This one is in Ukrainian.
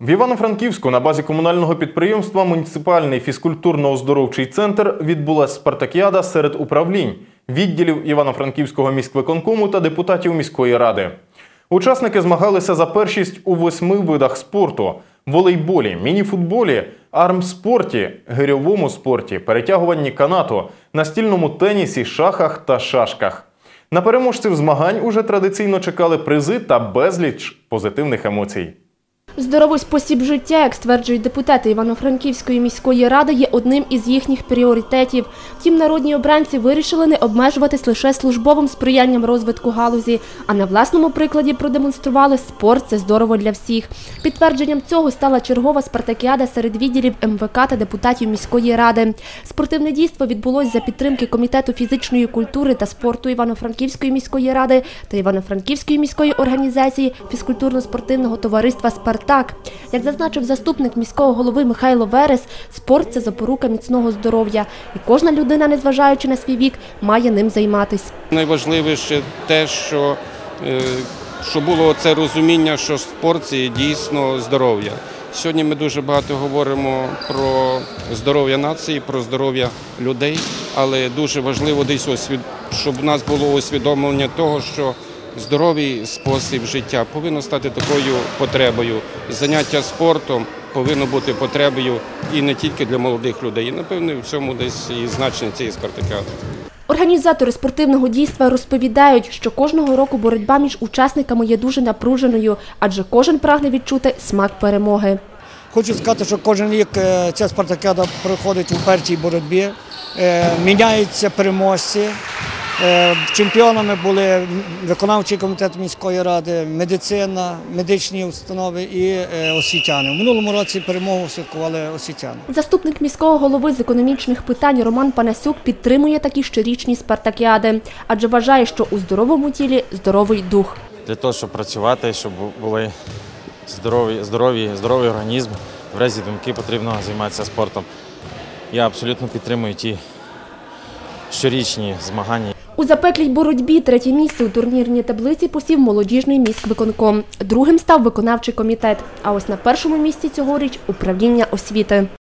В Івано-Франківську на базі комунального підприємства Муніципальний фізкультурно-оздоровчий центр відбулася спартакіада серед управлінь, відділів Івано-Франківського міськвиконкому та депутатів міської ради. Учасники змагалися за першість у восьми видах спорту: волейболі, мініфутболі, армспорті, гирьовому спорті, перетягуванні канату, настільному тенісі, шахах та шашках. На переможців змагань уже традиційно чекали призи та безліч позитивних емоцій. Здоровий спосіб життя, як стверджують депутати Івано-Франківської міської ради, є одним із їхніх пріоритетів. Втім, народні обранці вирішили не обмежуватись лише службовим сприянням розвитку галузі, а на власному прикладі продемонстрували спорт це здорово для всіх. Підтвердженням цього стала чергова спартакіада серед відділів МВК та депутатів міської ради. Спортивне дійство відбулось за підтримки комітету фізичної культури та спорту Івано-Франківської міської ради та Івано-Франківської міської організації фізкультурно-спортивного товариства Спартак. Як зазначив заступник міського голови Михайло Верес, спорт це запорука міцного здоров'я, і кожна людина, незважаючи на свій вік, має ним займатись. Найважливіше те, що, е, що було це розуміння, що спорт це дійсно здоров'я. Сьогодні ми дуже багато говоримо про здоров'я нації, про здоров'я людей, але дуже важливо десь освід... щоб у нас було усвідомлення того, що здоровий спосіб життя повинно стати такою потребою. Заняття спортом повинно бути потребою і не тільки для молодих людей. І напевне в цьому десь і значення цієї спартакіади. Організатори спортивного дійства розповідають, що кожного року боротьба між учасниками є дуже напруженою, адже кожен прагне відчути смак перемоги. Хочу сказати, що кожен рік е, ця спартакіада проходить у першій боротьбі. Е, Міняються переможці. Е, Чемпіонами були виконавчий комітет міської ради, медицина, медичні установи і е, освітяни. В минулому році перемогу святкували освітяни. Заступник міського голови з економічних питань Роман Панасюк підтримує такі щорічні спартакіади, адже вважає, що у здоровому тілі здоровий дух. для того, щоб працювати, щоб були здорові, здорові, здоровий організм, в разі думки потрібно займатися спортом. Я абсолютно підтримую ті щорічні змагання. У запеклій боротьбі третє місце у турнірній таблиці посів молодіжний міськвиконком. Другим став виконавчий комітет. А ось на першому місці цьогоріч управління освіти.